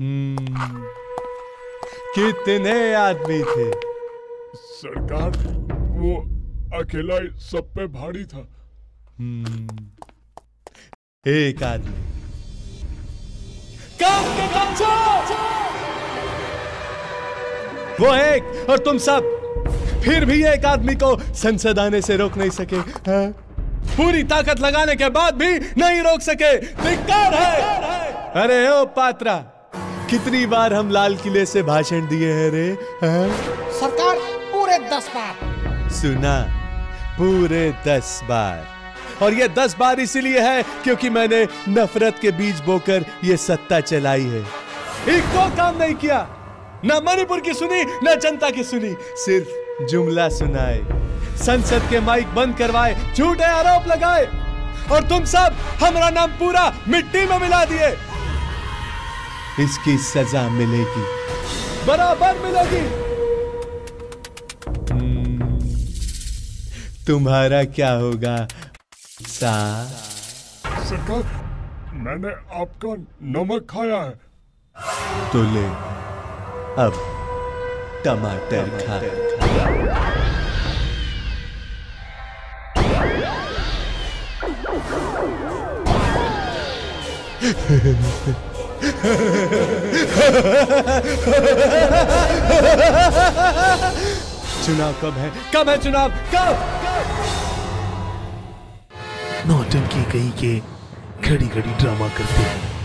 हम्म, कितने आदमी थे? सरकार वो अकेला सब पे भारी था। हम्म, एक आदमी। काम के वो एक और तुम सब। फिर भी एक आदमी को संसद आने से रोक नहीं सके हाँ? पूरी ताकत लगाने के बाद भी नहीं रोक सके। धिक्कार है। अरे ओ पात्रा कितनी बार हम लाल किले से भाषण दिए हैं रे हाँ? सरकार पूरे दस बार। सुना पूरे दस बार। और ये दस बार इसीलिए है क्योंकि मैंने नफरत के बीज बोकर ये सत्ता चलाई है। एक को काम नहीं किया ना मणिपुर की सुनी ना जनता की सुनी सिर्फ़ जुमला सुनाए। संसद के माइक बंद करवाए झूठे आरोप लगाए। और तुम सब हमारा नाम पूरा मिट्टी में मिला दिए। इसकी सजा मिलेगी। बराबर मिलेगी। हम्म, तुम्हारा क्या होगा सा? सरकार मैंने आपका नमक खाया है। तो ले अब टमाटर खा। चुनाव कब है? कब है चुनाव? कब? नौटंकी कहीं के घड़ी घड़ी ड्रामा करते हैं।